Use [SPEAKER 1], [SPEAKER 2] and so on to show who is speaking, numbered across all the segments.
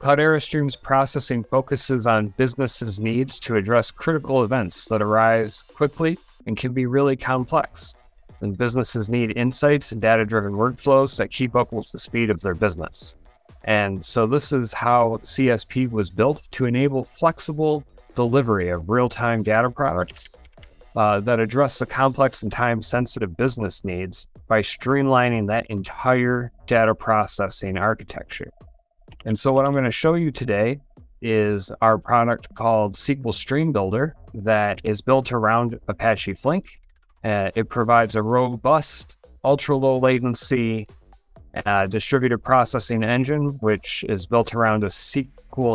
[SPEAKER 1] Cloudera Streams processing focuses on businesses' needs to address critical events that arise quickly and can be really complex. And businesses need insights and data driven workflows that keep up with the speed of their business. And so, this is how CSP was built to enable flexible delivery of real time data products uh, that address the complex and time sensitive business needs by streamlining that entire data processing architecture. And so, what I'm going to show you today is our product called SQL Stream Builder that is built around Apache Flink. Uh, it provides a robust, ultra low latency uh, distributed processing engine, which is built around a SQL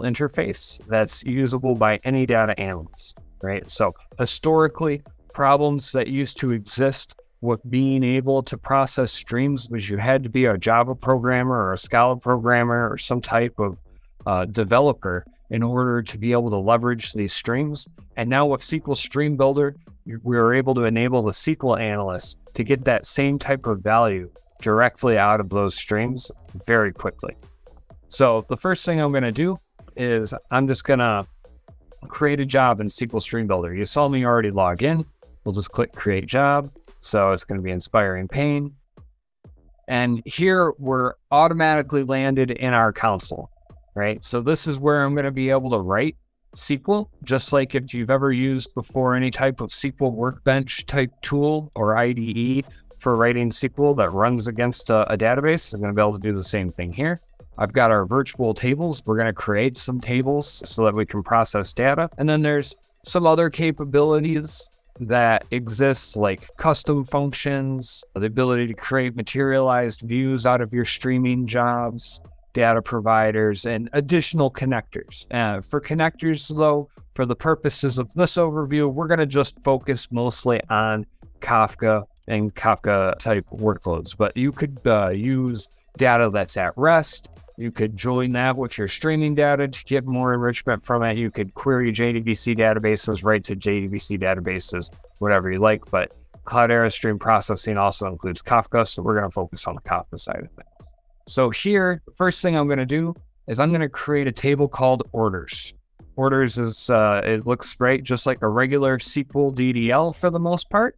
[SPEAKER 1] interface that's usable by any data analyst, right? So, historically, problems that used to exist with being able to process streams was you had to be a Java programmer or a Scala programmer or some type of uh, developer in order to be able to leverage these streams. And now with SQL Stream Builder, we are able to enable the SQL analyst to get that same type of value directly out of those streams very quickly. So the first thing I'm going to do is I'm just going to create a job in SQL Stream Builder. You saw me already log in. We'll just click create job. So it's going to be inspiring pain. And here we're automatically landed in our console, right? So this is where I'm going to be able to write SQL, just like if you've ever used before any type of SQL workbench type tool or IDE for writing SQL that runs against a, a database. I'm going to be able to do the same thing here. I've got our virtual tables. We're going to create some tables so that we can process data. And then there's some other capabilities that exists like custom functions, the ability to create materialized views out of your streaming jobs, data providers, and additional connectors. Uh, for connectors, though, for the purposes of this overview, we're going to just focus mostly on Kafka and Kafka type workloads. But you could uh, use data that's at rest. You could join that with your streaming data to get more enrichment from it. You could query JDBC databases, write to JDBC databases, whatever you like. But Cloud Cloudera Stream Processing also includes Kafka, so we're going to focus on the Kafka side of things. So here, first thing I'm going to do is I'm going to create a table called orders. Orders is uh, it looks right just like a regular SQL DDL for the most part,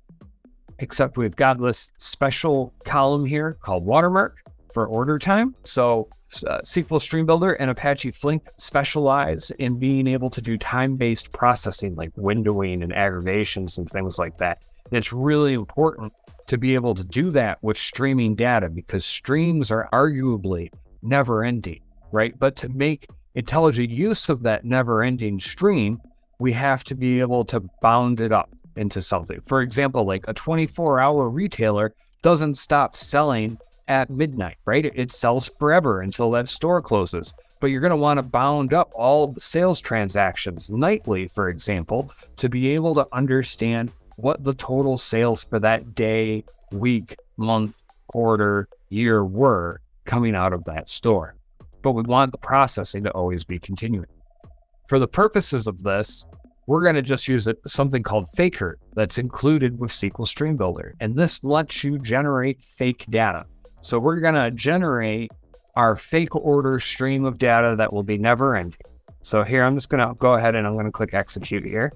[SPEAKER 1] except we've got this special column here called watermark for order time. So uh, SQL Stream Builder and Apache Flink specialize in being able to do time-based processing like windowing and aggregations and things like that. And it's really important to be able to do that with streaming data because streams are arguably never ending, right? But to make intelligent use of that never ending stream, we have to be able to bound it up into something. For example, like a 24 hour retailer doesn't stop selling at midnight, right? It, sells forever until that store closes. But you're going to want to bound up all the sales transactions nightly, for example, to be able to understand what the total sales for that day, week, month, quarter, year were coming out of that store. But we want the processing to always be continuing. For the purposes of this, we're going to just use something called Faker that's included with SQL Stream Builder. And this lets you generate fake data. So we're going to generate our fake order stream of data that will be never ending. So here, I'm just going to go ahead and I'm going to click execute here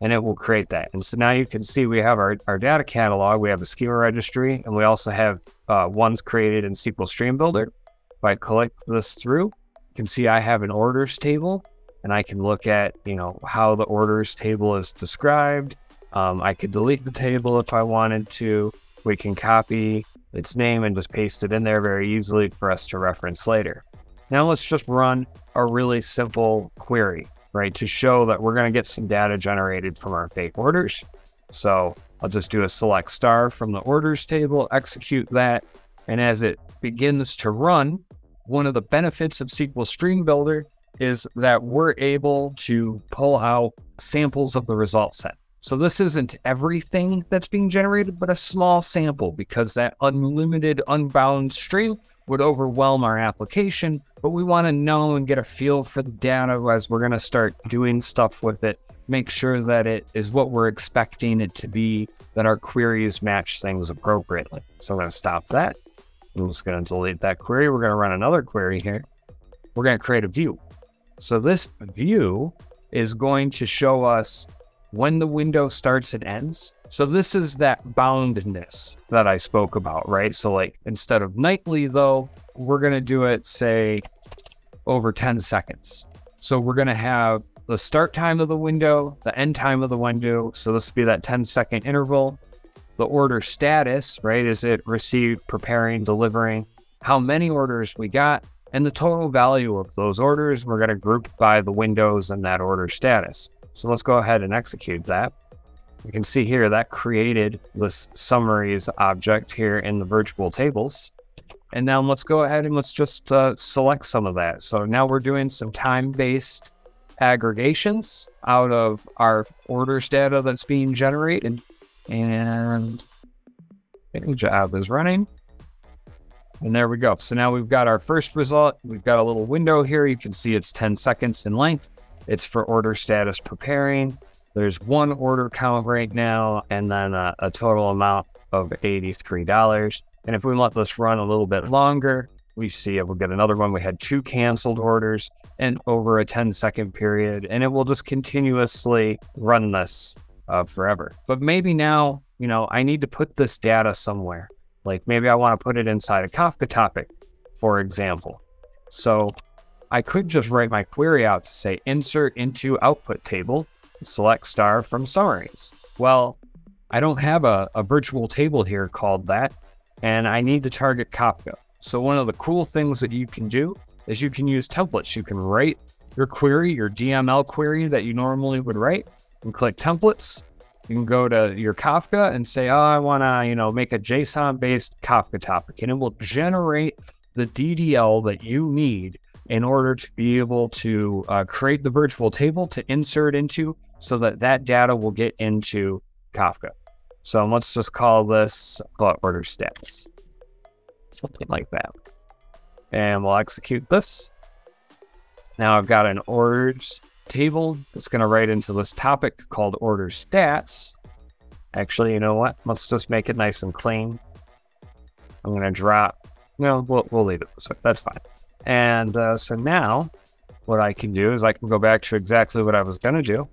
[SPEAKER 1] and it will create that. And so now you can see we have our, our data catalog, we have a schema registry, and we also have uh, ones created in SQL Stream Builder. If I click this through, you can see I have an orders table and I can look at, you know, how the orders table is described. Um, I could delete the table if I wanted to. We can copy its name and just paste it in there very easily for us to reference later. Now let's just run a really simple query, right, to show that we're going to get some data generated from our fake orders. So I'll just do a select star from the orders table, execute that, and as it begins to run, one of the benefits of SQL Stream Builder is that we're able to pull out samples of the result set. So this isn't everything that's being generated, but a small sample because that unlimited, unbound stream would overwhelm our application. But we want to know and get a feel for the data as we're going to start doing stuff with it. Make sure that it is what we're expecting it to be, that our queries match things appropriately. So I'm going to stop that. I'm just going to delete that query. We're going to run another query here. we're going to create a view. So this view is going to show us when the window starts and ends. So this is that boundness that I spoke about, right? So like instead of nightly though, we're going to do it say over 10 seconds. So we're going to have the start time of the window, the end time of the window. So this would be that 10 second interval. The order status, right? Is it received, preparing, delivering? How many orders we got? And the total value of those orders, we're going to group by the windows and that order status. So let's go ahead and execute that. You can see here that created this summaries object here in the virtual tables. And now let's go ahead and let's just uh, select some of that. So now we're doing some time-based aggregations out of our orders data that's being generated. And job is running. And there we go. So now we've got our first result. We've got a little window here. You can see it's 10 seconds in length. It's for order status preparing. There's one order count right now, and then a, a total amount of $83. And if we let this run a little bit longer, we see it. We'll get another one. We had two canceled orders and over a 10 second period, and it will just continuously run this uh, forever. But maybe now, you know, I need to put this data somewhere. Like maybe I want to put it inside a Kafka topic, for example. So I could just write my query out to say insert into output table, select star from summaries. Well, I don't have a, a virtual table here called that, and I need to target Kafka. So one of the cool things that you can do is you can use templates. You can write your query, your DML query that you normally would write, and click templates. You can go to your Kafka and say, oh, I want to, you know, make a JSON-based Kafka topic, and it will generate the DDL that you need in order to be able to uh, create the virtual table to insert into so that that data will get into Kafka. So let's just call this call order stats, something like that. And we'll execute this. Now I've got an orders table that's going to write into this topic called order stats. Actually, you know what? Let's just make it nice and clean. I'm going to drop. No, we'll, we'll leave it this way. That's fine. And uh, so now what I can do is I can go back to exactly what I was going to do.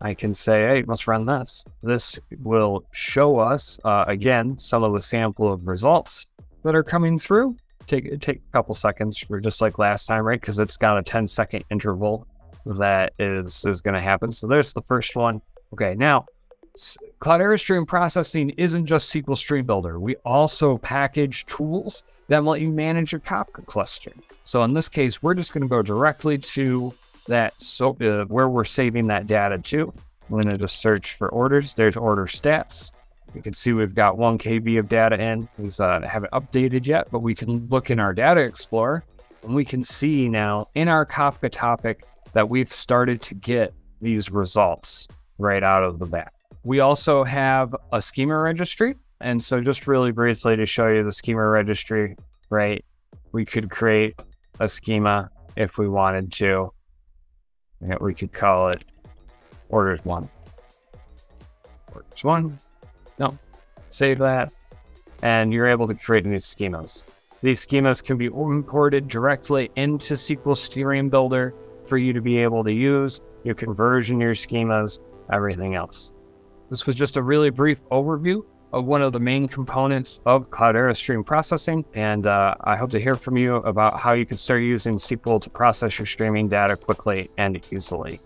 [SPEAKER 1] I can say, hey, let's run this. This will show us, uh, again, some of the sample of results that are coming through. Take, take a couple seconds for just like last time, right? Because it's got a 10 second interval that is, is going to happen. So there's the first one. Okay, now Cloudera Stream Processing isn't just SQL Stream Builder. We also package tools that let you manage your Kafka cluster. So in this case, we're just going to go directly to that so uh, where we're saving that data to. I'm going to just search for orders. There's order stats. You can see we've got one KB of data in. We uh, haven't updated yet, but we can look in our data explorer and we can see now in our Kafka topic that we've started to get these results right out of the bat. We also have a schema registry. And so just really briefly to show you the schema registry, right? We could create a schema if we wanted to. And We could call it orders one. Orders one. No. Save that. And you're able to create new schemas. These schemas can be imported directly into SQL Stream Builder for you to be able to use. You can version your schemas, everything else. This was just a really brief overview one of the main components of Cloudera stream processing. And uh, I hope to hear from you about how you can start using SQL to process your streaming data quickly and easily.